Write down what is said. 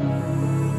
Música